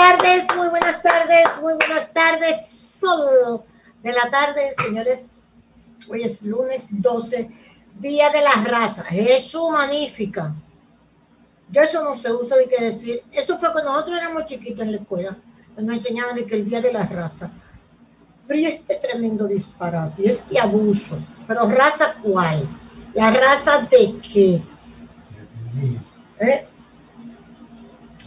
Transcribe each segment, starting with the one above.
tardes, muy buenas tardes, muy buenas tardes. Sol de la tarde, señores. Hoy es lunes 12, Día de la Raza. Jesús magnífica. Ya eso no se usa de qué decir. Eso fue cuando nosotros éramos chiquitos en la escuela. Nos enseñaban de que el Día de la Raza. Pero y este tremendo disparate, este abuso. Pero ¿raza cuál? ¿La raza de qué? ¿Eh?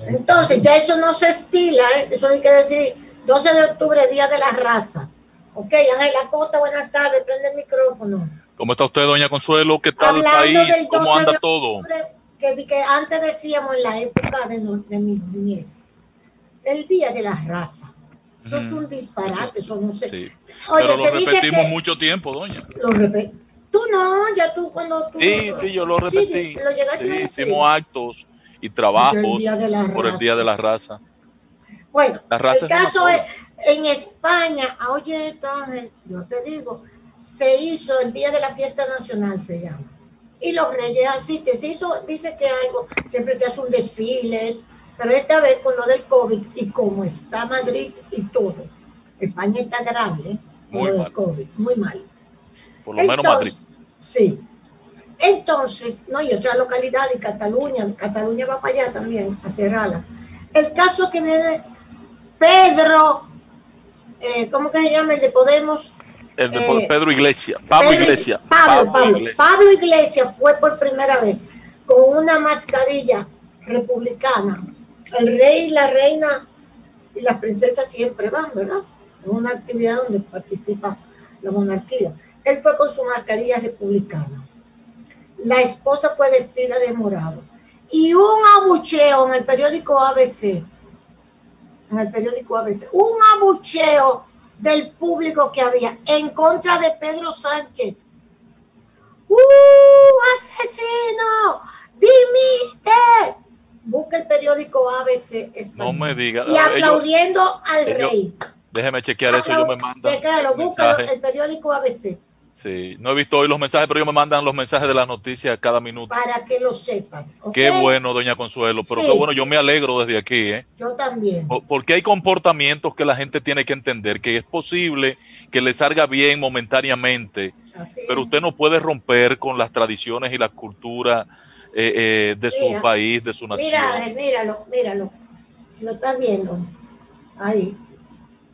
Entonces, ya eso no se estila, ¿eh? eso hay que decir 12 de octubre, Día de la Raza. Ok, Ángela Cota, buenas tardes, prende el micrófono. ¿Cómo está usted, doña Consuelo? ¿Qué tal el país? ¿Cómo anda todo? Que, que, antes decíamos en la época de, de mi niñez, el Día de la Raza. Eso es un disparate, eso, no sé. Sí. Oye, Pero lo repetimos mucho tiempo, doña. Lo repetimos. Tú no, ya tú cuando tú. Sí, sí, yo lo repetí. Sí, lo sí, hicimos actos y trabajos por el Día de la Raza. Bueno, el caso es, en España, oye, yo te digo, se hizo el Día de la Fiesta Nacional, se llama. Y los reyes así, que se hizo, dice que algo, siempre se hace un desfile, pero esta vez con lo del COVID y como está Madrid y todo, España está grave, ¿eh? Muy mal. COVID, muy mal. Por lo menos Madrid. Sí, entonces, no, hay otra localidad de Cataluña, Cataluña va para allá también, a cerrarla. El caso que viene Pedro, eh, ¿cómo que se llama? El de Podemos. El de eh, Pedro Iglesias, Pablo Iglesias. Pablo, Pablo, Pablo, Iglesias fue por primera vez con una mascarilla republicana. El rey, la reina y las princesas siempre van, ¿verdad? Es una actividad donde participa la monarquía. Él fue con su mascarilla republicana la esposa fue vestida de morado. Y un abucheo en el periódico ABC, en el periódico ABC, un abucheo del público que había en contra de Pedro Sánchez. ¡Uh, asesino! ¡Dimite! Busca el periódico ABC. No me diga. Y aplaudiendo al rey. Déjeme chequear eso, yo me mando. Chequealo, busca el periódico ABC. Sí, no he visto hoy los mensajes, pero ellos me mandan los mensajes de las noticias cada minuto. Para que lo sepas. Qué bueno, doña Consuelo, pero qué bueno, yo me alegro desde aquí. ¿eh? Yo también. Porque hay comportamientos que la gente tiene que entender, que es posible que le salga bien momentáneamente, pero usted no puede romper con las tradiciones y la cultura eh, eh, de su país, de su nación. Mira, míralo, míralo. Si lo estás viendo, ahí.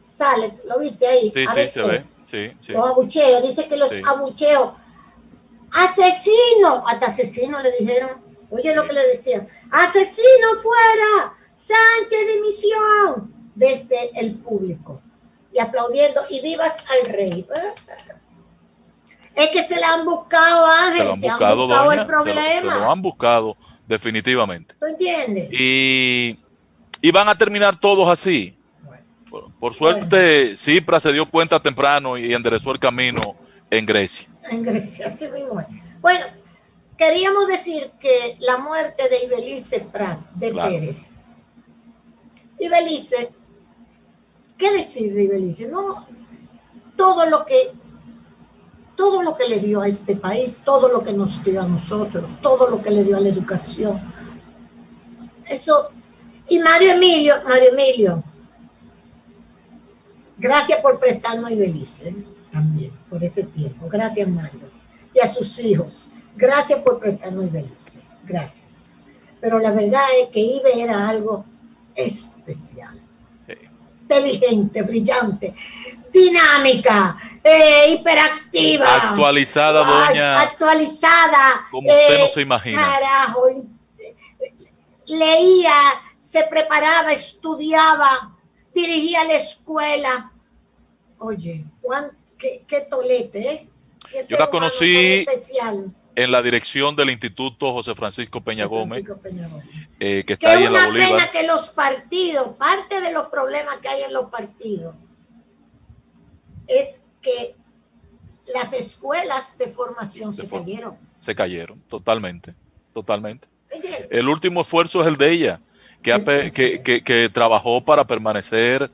Sale, ¿lo viste ahí? Sí, sí, se ve. Los abucheos, dice que los abucheos. Asesino, hasta asesino le dijeron. Oye lo que le decían. Asesino fuera, Sánchez dimisión, desde el público. Y aplaudiendo, y vivas al rey. Es que se la han buscado, Ángel. Se, han buscado, el problema. Se lo, han buscado, definitivamente. ¿Tú entiendes? Y, y van a terminar todos así. Por, suerte, Cipra se dio cuenta temprano y enderezó el camino en Grecia. En Grecia, así mismo. Bueno, queríamos decir que la muerte de Ibelice Prat, de Pérez. Ibelice, ¿qué decir de Ibelice? No, todo lo que todo lo que le dio a este país, todo lo que nos dio a nosotros, todo lo que le dio a la educación. Eso. Y Mario Emilio, Mario Emilio, Gracias por prestarnos a Ibelice también, por ese tiempo. Gracias, Mario. Y a sus hijos. Gracias por prestarnos a Ibelice. Gracias. Pero la verdad es que Ibe era algo especial. Inteligente, brillante, dinámica, eh, hiperactiva. Actualizada, doña. Actualizada. Como usted no se imagina. Carajo. Leía, se preparaba, estudiaba dirigía la escuela. Oye, Juan, qué, tolete, ¿eh? Yo la conocí en la dirección del Instituto José Francisco Peña Gómez, eh, que está ahí en la Bolívar. Es una pena que los partidos, parte de los problemas que hay en los partidos, es que las escuelas de formación se cayeron. Se cayeron, totalmente, totalmente. El último esfuerzo es el de ella que, que, trabajó para permanecer,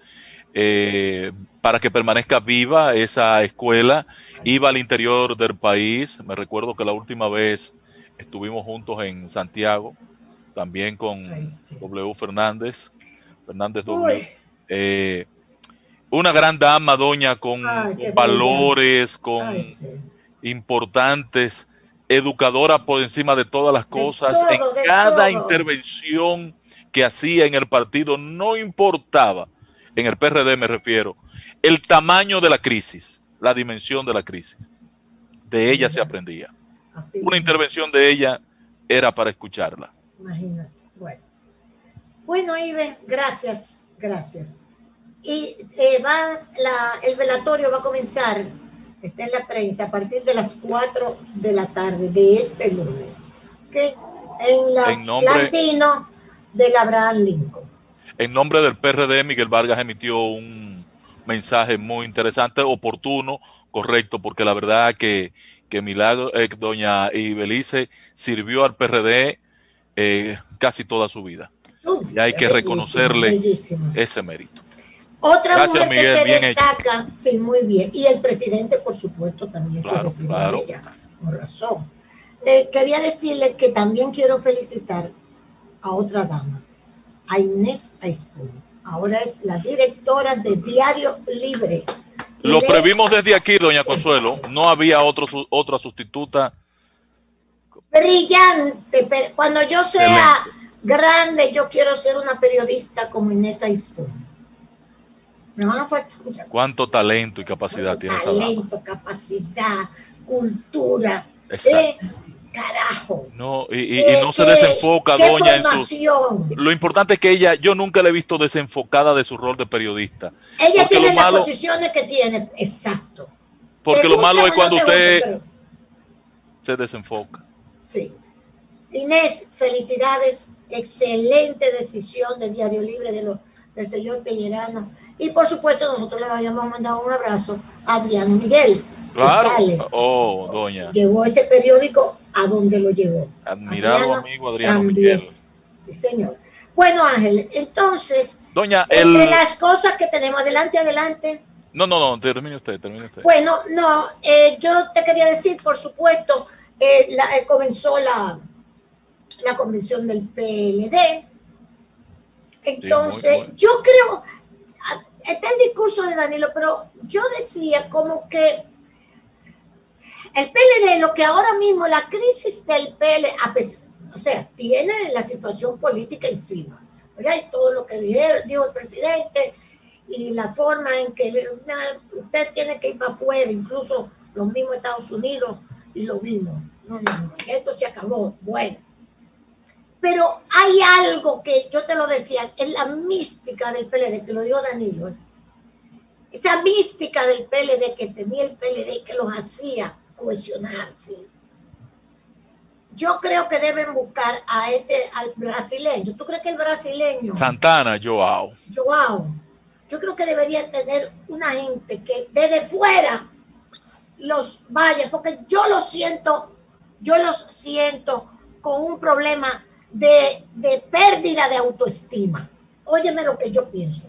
eh, para que permanezca viva esa escuela, iba al interior del país. Me recuerdo que la última vez estuvimos juntos en Santiago, también con W. Fernández, Fernández W. Eh, una gran dama, doña, con, valores, con importantes, educadora por encima de todas las cosas. en cada intervención que hacía en el partido, no importaba, en el PRD me refiero, el tamaño de la crisis, la dimensión de la crisis. De ella se aprendía. Una intervención de ella era para escucharla. Imagínate. Bueno, bueno Ibe, gracias, gracias. Y eh, va el velatorio va a comenzar, está en la prensa, a partir de las 4 de la tarde de este lunes. En la en Latino del Abraham Lincoln. En nombre del PRD, Miguel Vargas emitió un mensaje muy interesante, oportuno, correcto, porque la verdad que, que Milagro, eh, doña Ibelice sirvió al PRD eh, casi toda su vida. y hay que reconocerle ese mérito. Otra Gracias, Miguel, que se destaca, sí, muy bien. Y el presidente, por supuesto, también se refirió a ella, con razón. Eh, quería decirle que también quiero felicitar a otra dama, a Inés Aispun. Ahora es la directora de Diario Libre. Lo previmos desde aquí, doña Consuelo. No había otro, otra sustituta. Brillante. Cuando yo sea grande, yo quiero ser una periodista como Inés Aispun. Me van a faltar muchas ¿Cuánto talento y capacidad tiene esa Talento, capacidad, cultura. Eh, carajo. No, y, no se desenfoca, doña, en su. Lo importante es que ella, yo nunca la he visto desenfocada de su rol de periodista. Ella tiene las posiciones que tiene, exacto. Porque lo malo es cuando usted se desenfoca. Sí. Inés, felicidades. Excelente decisión del Diario Libre de los, del señor Pellerano y por supuesto, nosotros le habíamos mandado un abrazo a Adriano Miguel. Claro. oh, doña. Llevó ese periódico a donde lo llevó. Admirado amigo Adriano Miguel. Sí, señor. Bueno, Ángel, entonces, doña, el... las cosas que tenemos, adelante, adelante. No, no, no, termine usted, termine usted. Bueno, no, eh, yo te quería decir, por supuesto, eh, la, eh, comenzó la, la convención del PLD. Entonces, yo creo, está el discurso de Danilo, pero yo decía como que el PLD, lo que ahora mismo, la crisis del PLD, o sea, tiene la situación política encima, ¿verdad? Y todo lo que dijo, el presidente y la forma en que usted tiene que ir para afuera, incluso los mismos Estados Unidos, y lo mismo. No, no, esto se acabó. Bueno. Pero hay algo que yo te lo decía, es la mística del PLD, que lo dio Danilo. ¿eh? Esa mística del PLD que tenía el PLD que los hacía cohesionarse. Yo creo que deben buscar a este, al brasileño. ¿Tú crees que el brasileño? Santana, Joao. Joao. Yo creo que debería tener una gente que desde fuera los vaya, porque yo lo siento, yo los siento con un problema de, pérdida de autoestima. Óyeme lo que yo pienso.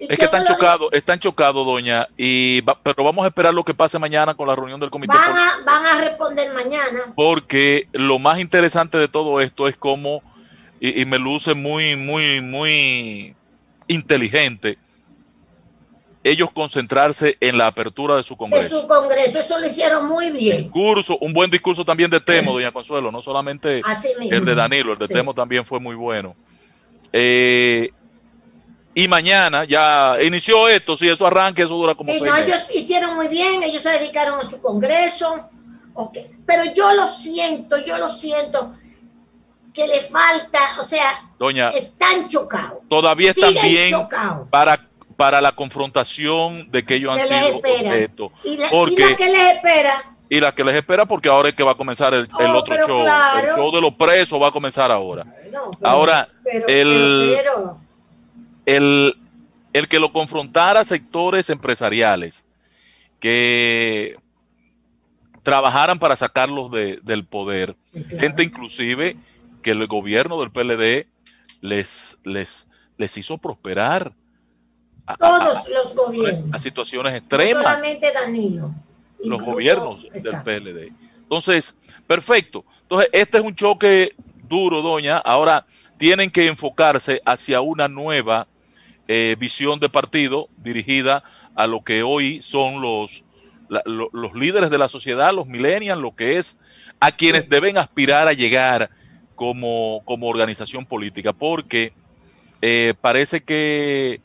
Es que están chocados, están chocados, doña, y pero vamos a esperar lo que pase mañana con la reunión del comité. Van a, van a responder mañana. Porque lo más interesante de todo esto es cómo, y, y me luce muy, muy, muy inteligente, ellos concentrarse en la apertura de su congreso. De su congreso, eso lo hicieron muy bien. Discurso, un buen discurso también de Temo, doña Consuelo, no solamente el de Danilo, el de Temo también fue muy bueno. Eh, y mañana ya inició esto, si eso arranca, eso dura como sí, no, ellos hicieron muy bien, ellos se dedicaron a su congreso, okay. pero yo lo siento, yo lo siento que le falta, o sea, Doña, están chocados. Todavía están bien para para la confrontación de que ellos han sido objeto. ¿Y la, que les espera? Y la que les espera porque ahora es que va a comenzar el, oh, otro show. El show de los presos va a comenzar ahora. ahora, el, el, el que lo confrontara sectores empresariales que trabajaran para sacarlos del poder, gente inclusive que el gobierno del PLD les, les, les hizo prosperar todos los gobiernos. A situaciones extremas. solamente Danilo. Los gobiernos del PLD. Entonces, perfecto. Entonces, este es un choque duro, doña. Ahora tienen que enfocarse hacia una nueva eh, visión de partido dirigida a lo que hoy son los, los líderes de la sociedad, los millennials, lo que es a quienes deben aspirar a llegar como, como organización política, porque eh, parece que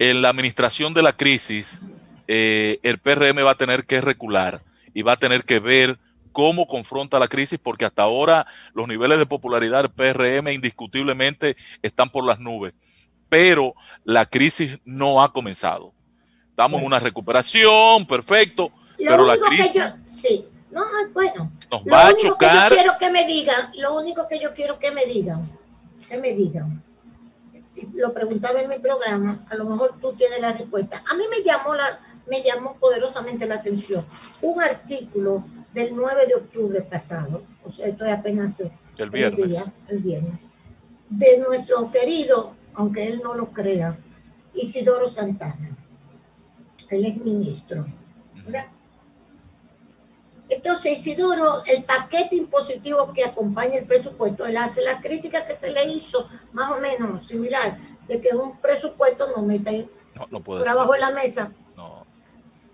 en la administración de la crisis eh, el PRM va a tener que recular y va a tener que ver cómo confronta la crisis, porque hasta ahora los niveles de popularidad del PRM indiscutiblemente están por las nubes, pero la crisis no ha comenzado. Estamos en una recuperación, perfecto, pero la crisis... sí, no, bueno, nos va a chocar. Que yo quiero que me digan, lo único que yo quiero que me digan, que me digan, lo preguntaba en mi programa, a lo mejor tú tienes la respuesta. A mí me llamó la, me llamó poderosamente la atención un artículo del 9 de octubre pasado, o sea, esto es apenas el viernes. el viernes, de nuestro querido, aunque él no lo crea, Isidoro Santana. Él es ministro. Entonces, Isidoro, el paquete impositivo que acompaña el presupuesto, él hace la crítica que se le hizo, más o menos similar, de que un presupuesto no mete no, trabajo en la mesa.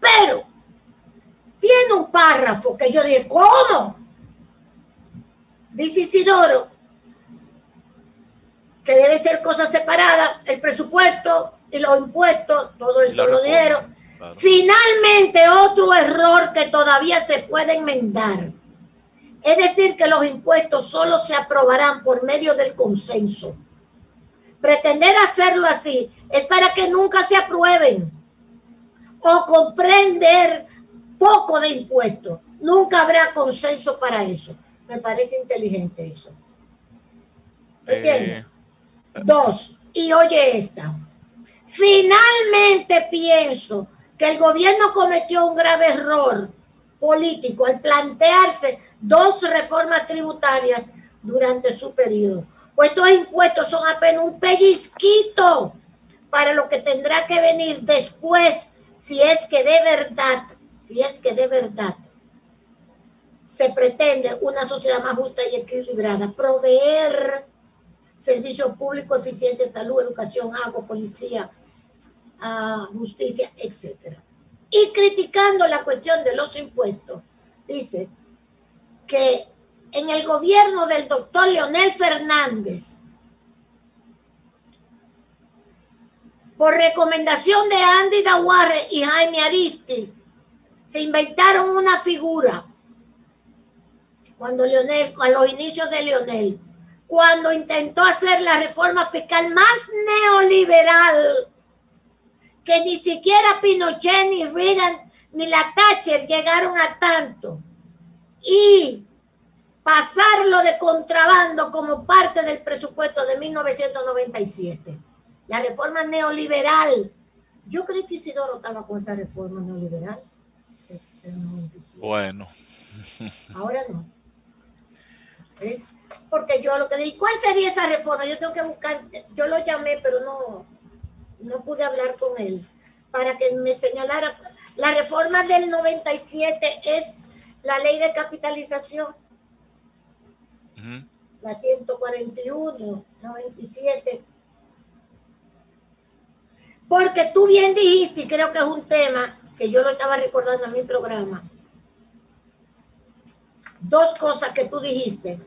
Pero tiene un párrafo que yo dije, ¿cómo? Dice Isidoro que debe ser cosa separada, el presupuesto y los impuestos, todo eso lo dieron. Finalmente, otro error que todavía se puede enmendar. Es decir, que los impuestos solo se aprobarán por medio del consenso. Pretender hacerlo así es para que nunca se aprueben o comprender poco de impuestos. Nunca habrá consenso para eso. Me parece inteligente eso. ¿Entiendes? Eh, Dos, y oye esta. Finalmente pienso que el gobierno cometió un grave error político al plantearse dos reformas tributarias durante su periodo. Pues estos impuestos son apenas un pellizquito para lo que tendrá que venir después si es que de verdad, si es que de verdad se pretende una sociedad más justa y equilibrada, proveer servicios públicos eficientes, salud, educación, agua, policía, ah, justicia, etc. Y criticando la cuestión de los impuestos, dice que en el gobierno del doctor Leonel Fernández por recomendación de Andy Dawarre y Jaime Aristi, se inventaron una figura cuando Leonel, a los inicios de Leonel, cuando intentó hacer la reforma fiscal más neoliberal que ni siquiera Pinochet, ni Reagan, ni la Thatcher llegaron a tanto. Y pasarlo de contrabando como parte del presupuesto de 1997 la reforma neoliberal. Yo creo que Isidoro estaba con esa reforma neoliberal. Bueno. Ahora no. ¿Eh? Porque yo lo que dije, ¿cuál sería esa reforma? Yo tengo que buscar, yo lo llamé, pero no, no pude hablar con él para que me señalara. La reforma del 97 es la ley de capitalización. La 141, 97 porque tú bien dijiste, y creo que es un tema que yo lo estaba recordando en mi programa, dos cosas que tú dijiste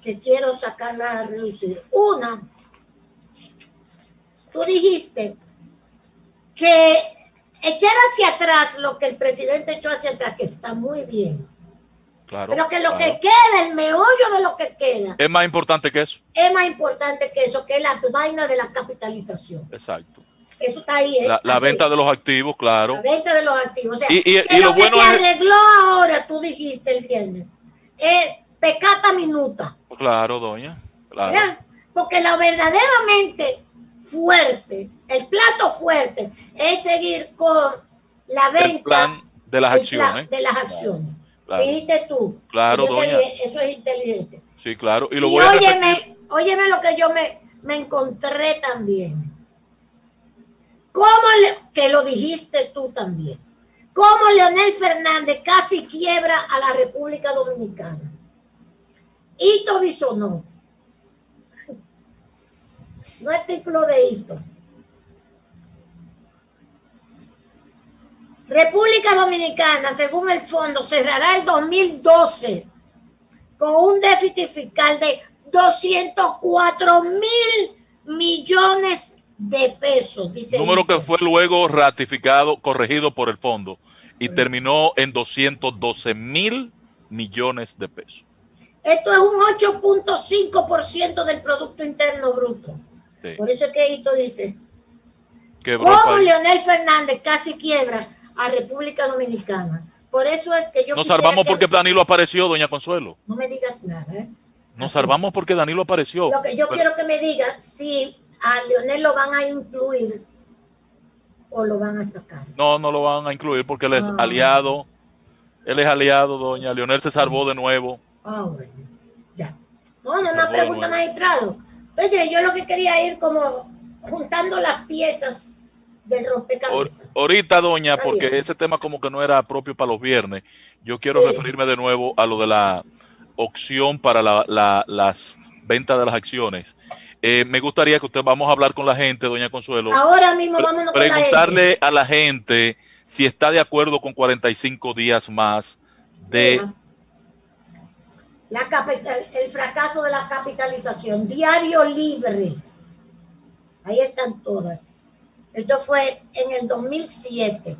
que quiero sacarlas a reducir. Una, tú dijiste que echar hacia atrás lo que el presidente echó hacia atrás, que está muy bien. Claro, pero que lo que queda, el meollo de lo que queda. Es más importante que eso. Es más importante que eso, que es la vaina de la capitalización. Exacto. Eso está ahí. ¿eh? La, venta de los activos, claro. La venta de los activos. O sea, y, y, lo, bueno que se arregló ahora, tú dijiste el viernes, es pecata minuta. Claro, doña. Claro. Porque lo verdaderamente fuerte, el plato fuerte, es seguir con la venta. El plan de las acciones. de las acciones. Dijiste tú. Claro, doña. eso es inteligente. Sí, claro. Y lo y óyeme, óyeme lo que yo me, me encontré también ¿Cómo que lo dijiste tú también? ¿Cómo Leonel Fernández casi quiebra a la República Dominicana? Hito Bisonó. No artículo de Hito. República Dominicana, según el fondo, cerrará el 2012 con un déficit fiscal de 204 mil millones de pesos. Número que fue luego ratificado, corregido por el fondo y terminó en 212 mil millones de pesos. Esto es un 8.5% del Producto Interno Bruto. Por eso es que esto dice, ¿cómo Leonel Fernández casi quiebra a República Dominicana? Por eso es que yo... Nos salvamos porque Danilo apareció, doña Consuelo. No me digas nada, ¿eh? Nos salvamos porque Danilo apareció. Lo que yo quiero que me diga si a Leonel lo van a incluir o lo van a sacar. No, no lo van a incluir porque él es ah. aliado. Él es aliado, doña. Leonel se salvó de nuevo. Ah, bueno. Ya. No, no, una pregunta, magistrado. Oye, yo lo que quería ir como juntando las piezas del rompecabezas. Ahorita, doña, porque ese tema como que no era propio para los viernes, yo quiero referirme de nuevo a lo de la opción para las ventas de las acciones. Eh, me gustaría que usted vamos a hablar con la gente, doña Consuelo. Ahora mismo vamos a preguntarle a la gente si está de acuerdo con 45 días más de la el fracaso de la capitalización, diario libre. Ahí están todas. Esto fue en el 2007.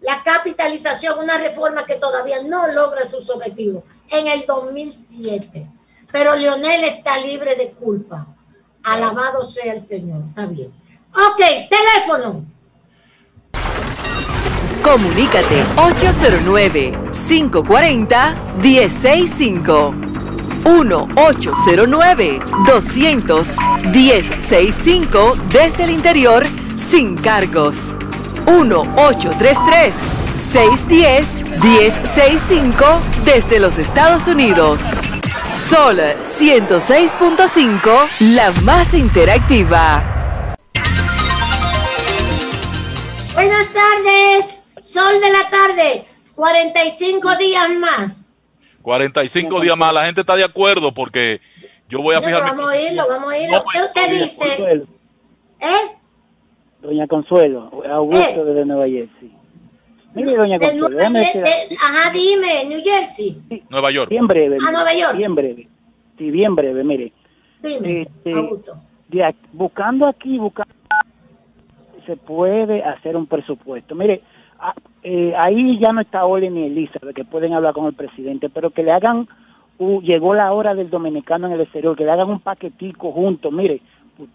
La capitalización, una reforma que todavía no logra sus objetivos, en el 2007. Pero Leonel está libre de culpa. Alabado sea el Señor. Está bien. Ok, teléfono. Comunícate 809-540-1065. 1-809-200-1065 desde el interior sin cargos. 1-833-610-1065 desde los Estados Unidos. Sol 106.5, la más interactiva. Buenas tardes. Sol de la tarde, 45 días más. 45 días más, la gente está de acuerdo porque yo voy a fijar. Vamos a irlo, vamos a irlo. ¿Qué usted dice? ¿Eh? Doña Consuelo, Augusto ¿Eh? de Nueva Jersey. Mire, doña Consuelo, Ajá, dime, New Jersey. Nueva York. Bien breve. Ah, Nueva York. Bien breve. Sí, bien breve, mire. Dime, este, Augusto. buscando aquí, buscando, se puede hacer un presupuesto. Mire, eh, ahí ya no está Ole ni Elizabeth, que pueden hablar con el presidente, pero que le hagan, llegó la hora del dominicano en el exterior, que le hagan un paquetico juntos. Mire,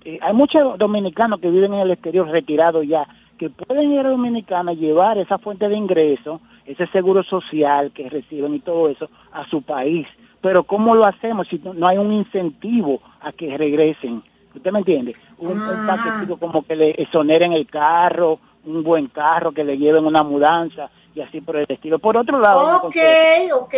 eh, hay muchos dominicanos que viven en el exterior retirados ya, que pueden ir a Dominicana y llevar esa fuente de ingreso, ese seguro social que reciben y todo eso a su país. Pero ¿cómo lo hacemos si no hay un incentivo a que regresen? ¿Usted me entiende? Un, un paquetico como que le exoneren el carro un buen carro, que le lleven una mudanza y así por el estilo. Por otro lado, ok, ok.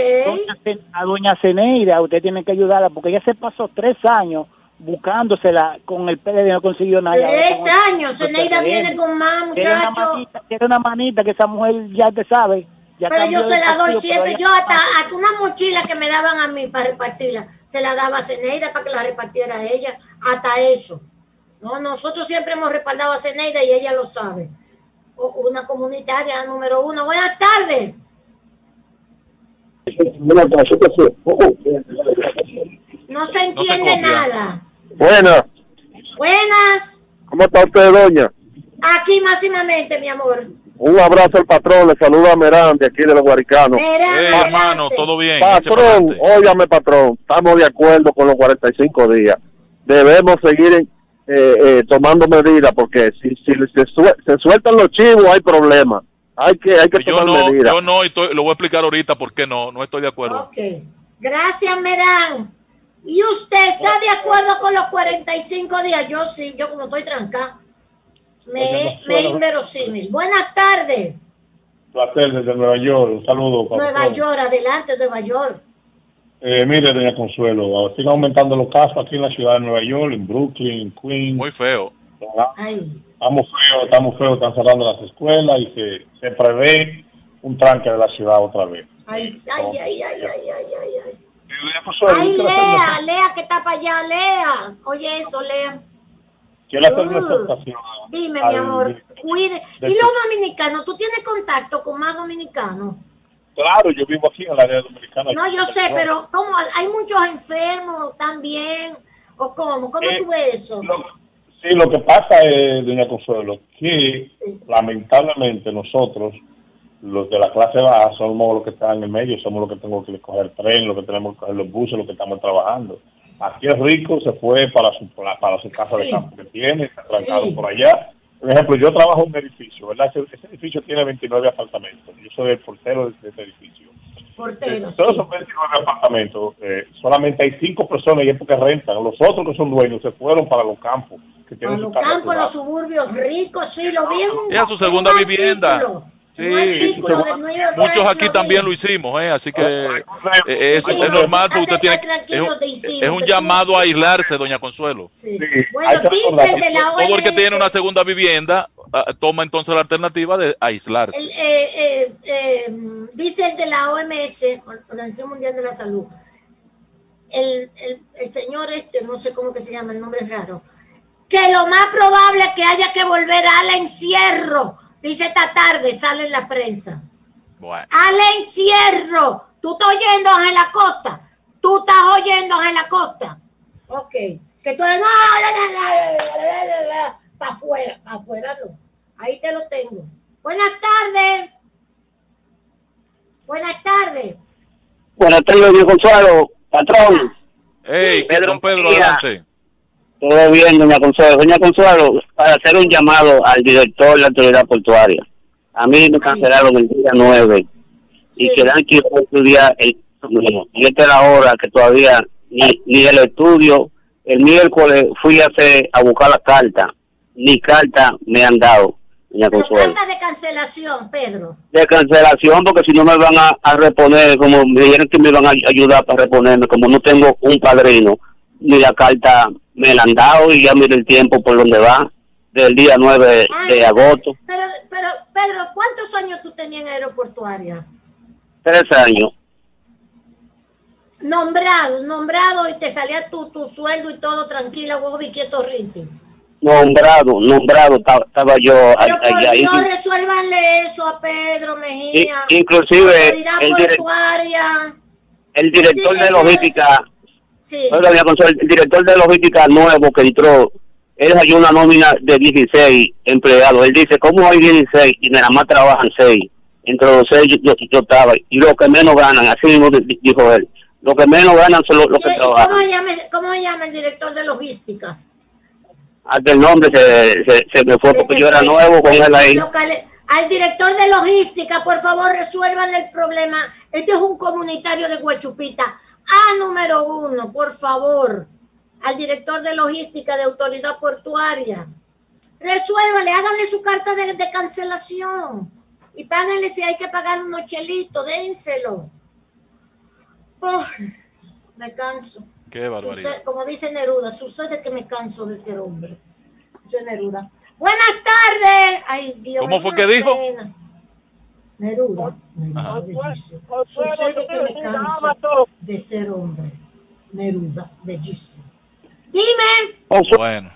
a doña Ceneira, usted tiene que ayudarla porque ella se pasó tres años buscándosela con el PLD no consiguió nada. Tres años, Ceneida viene con más, muchachos. Tiene una manita que esa mujer ya te sabe. pero yo se la doy siempre, yo hasta, hasta, una mochila que me daban a mí para repartirla, se la daba a Ceneida para que la repartiera ella, hasta eso. No, nosotros siempre hemos respaldado a Ceneida y ella lo sabe una comunitaria número uno. Buenas tardes. No se entiende nada. Buenas. Buenas. ¿Cómo está usted, doña? Aquí máximamente, mi amor. Un abrazo al patrón, le saluda a Merán de aquí de los Guaricanos. Merán, hermano, todo bien. Patrón, óyame, patrón, estamos de acuerdo con los 45 días. Debemos seguir en, eh, eh, tomando medidas, porque si, si se, sueltan los chivos hay problemas. Hay que, hay que tomar no, medidas. Yo no, lo voy a explicar ahorita por qué no, no estoy de acuerdo. Ok, gracias Merán. ¿Y usted está de acuerdo con los 45 días? Yo sí, yo como estoy trancada. Me, me es inverosímil. Buenas tardes. Placer desde Nueva York. Un saludo. Nueva York, adelante, Nueva York. Eh, mire, doña Consuelo, siguen aumentando los casos aquí en la ciudad de Nueva York, en Brooklyn, en Queens. Muy feo. Estamos feos, estamos feos, están cerrando las escuelas y se, se prevé un tranque de la ciudad otra vez. Ay, ay, ay, ay, ay, ay, ay, ay. Ay, Lea, Lea, que está para allá, Lea. Oye eso, Lea. quiero hacer una exhortación. Dime, al- mi amor, cuide. ¿Y los dominicanos? ¿Tú tienes contacto con más dominicanos? Claro, yo vivo aquí en el área dominicana. No, yo sé, pero ¿cómo? ¿Hay muchos enfermos también? ¿O cómo? ¿Cómo Eh, tú ves eso? Lo- sí, lo que pasa es, doña Consuelo, que Sí. lamentablemente nosotros, los de la clase baja, somos los que están en el medio, somos los que tenemos que coger tren, los que tenemos que coger los buses, los que estamos trabajando. Aquí el rico se fue para su, para, para su casa Sí. de campo que tiene, está trancado Sí. por allá. Por ejemplo, yo trabajo en un edificio, ¿verdad? Ese, ese edificio tiene 29 apartamentos. Yo soy el portero de, de ese edificio. Portero, De sí. todos esos 29 apartamentos, eh, solamente hay cinco personas y es porque rentan. Los otros que son dueños se fueron para los campos. Que A tienen los campos, los suburbios ricos, sí, lo vi en un, Y a su segunda en un vivienda. artículo, Sí. un artículo de New York Muchos Times, aquí lo también lo hicimos, ¿eh? así que eh, Sí, es, sí, es sí. normal, usted tiene es, un- es llamado a aislarse, doña Consuelo. Sí. Bueno, dice el de la Todo el que tiene una OMS, segunda vivienda ah, toma entonces la alternativa de aislarse. el, eh, eh, eh, dice el de la OMS, Organización Mundial de la Salud, el, el, el señor este, no sé cómo que se llama, el nombre es raro, que lo más probable es que haya que volver al encierro, dice esta tarde, sale en la prensa. Bueno, al encierro. ¿Tú estás oyendo, Ángela Costa? ¿Tú estás oyendo, Ángela Costa? Ok. Que tú eres... Para afuera, para afuera no. Ahí te lo tengo. Buenas tardes. Buenas tardes. Buenas tardes, Dios Consuelo, patrón. hey, Pedro, don Pedro, adelante. Todo bien, doña Consuelo. Doña Consuelo, para hacer un llamado al director de la autoridad portuaria. A mí me cancelaron el día 9 y Sí. quedan que estudiar el y esta es la hora que todavía ni, ni el estudio. El miércoles fui a, hacer, a buscar la carta. Ni carta me han dado, doña Consuelo. carta de cancelación, Pedro. de cancelación porque si no me van a, a reponer, como me dijeron que me iban a ayudar para reponerme, como no tengo un padrino, ni la carta me la han dado y ya mire el tiempo por donde va, del día 9 Ay, de agosto, Pero, pero, Pedro, ¿cuántos años tú tenías en aeroportuaria? tres años. Nombrado, nombrado y te salía tu, tu sueldo y todo tranquila, Bobby, quieto. Nombrado, nombrado, ta- estaba yo Pero a- por. Dios, resuélvanle eso a Pedro Mejía. i- inclusive el, dire- portuaria. el director de logística, Sí. el director de logística nuevo que entró, él hay una nómina de 16 empleados. Él dice, ¿cómo hay 16 y nada más trabajan 6? Entre los 6 yo, yo, estaba. Y los que menos ganan, así mismo di- dijo él. Los que menos ganan son los, los ¿Y- que ¿Cómo trabajan. llama, ese- ¿Cómo se llama el director de logística? Hasta el nombre se, se, se me fue porque yo era nuevo con él ahí. Al director de logística, por favor, resuelvan el problema. Este es un comunitario de Huechupita. A número uno, por favor. Al director de logística de autoridad portuaria. Resuélvanle, háganle su carta de, de cancelación. Y páganle si hay que pagar unos chelitos, dénselo. Oh, me canso. Qué barbaridad. Como dice Neruda, sucede que me canso de ser hombre. Soy Neruda. Buenas tardes. Ay, Dios ¿Cómo fue que dijo? Neruda. Neruda Ajá. bellísimo. Sucede que me canso de ser hombre. Neruda, bellísimo. Dime, Bueno,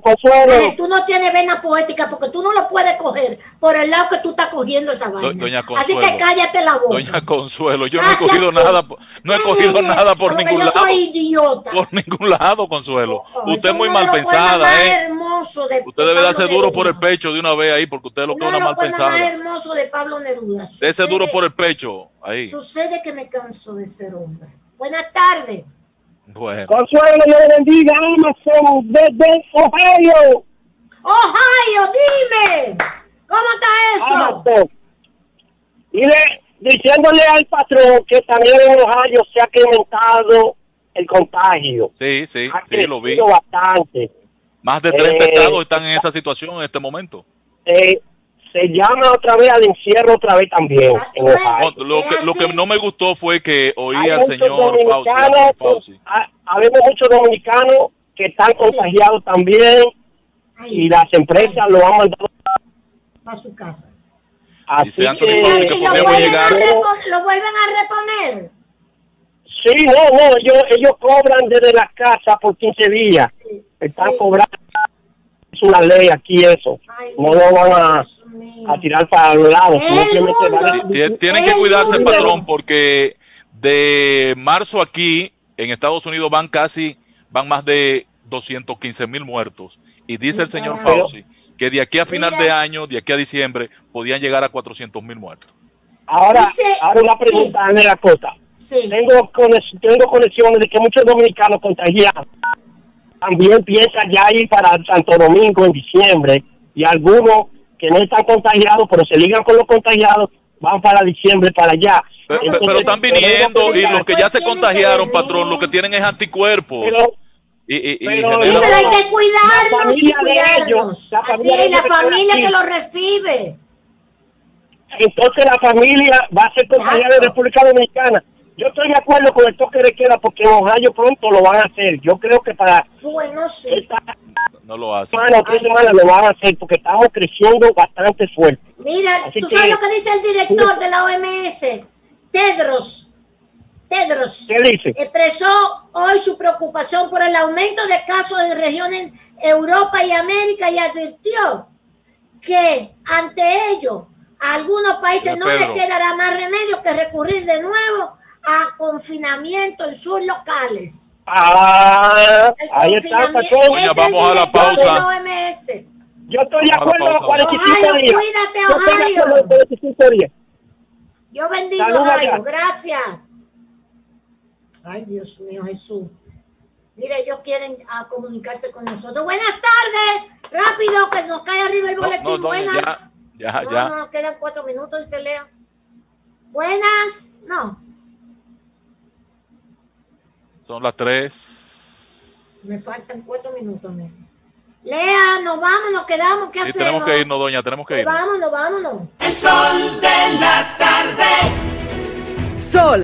Consuelo. tú no tienes vena poética porque tú no lo puedes coger por el lado que tú estás cogiendo esa vaina. doña Así que Consuelo. cállate la boca. doña Consuelo, yo no he cogido nada, no he cogido nada por porque ningún yo lado. soy idiota. Por ningún lado, Consuelo. Oh, Usted es muy mal pensada, más ¿eh? de- Usted de debe darse duro por el pecho de una vez ahí, porque usted es lo que es una mal más pensada. hermosos de Pablo Neruda. Dese Sucede- duro por el pecho, ahí. Sucede que me canso de ser hombre. Buenas tardes. Bueno, Consuelo, Dios le bendiga. Amazon desde Ohio. Ohio, dime. ¿Cómo está eso? Amazon. Mire, diciéndole al patrón que también en Ohio se ha incrementado el contagio. sí, sí, Ha sí, lo vi. bastante. Más de 30 Eh, estados están en esa situación en este momento. Eh, se llama otra vez al encierro otra vez también Ah, en. No, lo, que, lo que no me gustó fue que oí Hay al señor Fauci. habemos muchos dominicanos que están contagiados también y las empresas lo han mandado Para su casa. así Dice Anthony que, Fauci ¿Y que lo podríamos vuelven, a llegar- lo vuelven a reponer? sí, no, no, ellos, ellos cobran desde las casas por 15 días. Sí, Están sí. cobrando una ley aquí eso. No lo van a, tirar para los lados. Tienen que cuidarse, patrón, porque de marzo aquí, en Estados Unidos van casi, van más de 215 mil muertos. Y dice el señor Fauci que de aquí a final de año, de aquí a diciembre, podían llegar a 400 mil muertos. Ahora, ahora una pregunta, la cosa. Sí. Tengo, conex- tengo conexiones de que muchos dominicanos contagiados también piensan ya ir para Santo Domingo en diciembre y algunos que no están contagiados, pero se ligan con los contagiados, van para diciembre para allá. Pero, Entonces, pero están viniendo y los que ya se contagiaron, patrón, lo que tienen es anticuerpos. Pero, y, y- y pero- Sí, generan- pero hay que La cuidarnos y de ellos, la Así familia de es, la ellos que están familia que lo recibe. entonces la familia va a ser contagiada en Exacto. República Dominicana. Yo estoy de acuerdo con el toque de queda porque en Ohio pronto lo van a hacer. Yo creo que para Bueno, sí. esta no lo hacen. semana o tres semanas sí. lo van a hacer porque estamos creciendo bastante fuerte. Mira, Así tú que- sabes lo que dice el director de la OMS, Tedros. Tedros ¿Qué dice? expresó hoy su preocupación por el aumento de casos en regiones Europa y América y advirtió que ante ello a algunos países no les Pedro. quedará más remedio que recurrir de nuevo a confinamiento en sus locales. Ah, El ahí está. Doña, es vamos a la pausa. Yo estoy de acuerdo con 45 Ohio, días. cuídate, Yo estoy de Ohio. acuerdo con 45 días. Dios bendiga, Salud, Ohio. allá. Gracias. Ay, Dios mío, Jesús. Mire, ellos quieren ah, comunicarse con nosotros. Buenas tardes. Rápido, que nos cae arriba el No, boletín. no, doña, Buenas. ya, ya, no, ya. no, nos quedan cuatro minutos y se lea. Buenas. No, Son las tres. me faltan cuatro minutos. mira. Lea, nos vamos, nos quedamos. ¿Qué Y hacemos? tenemos que irnos, doña, tenemos que Pues irnos. vámonos, vámonos. Sol